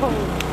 痛。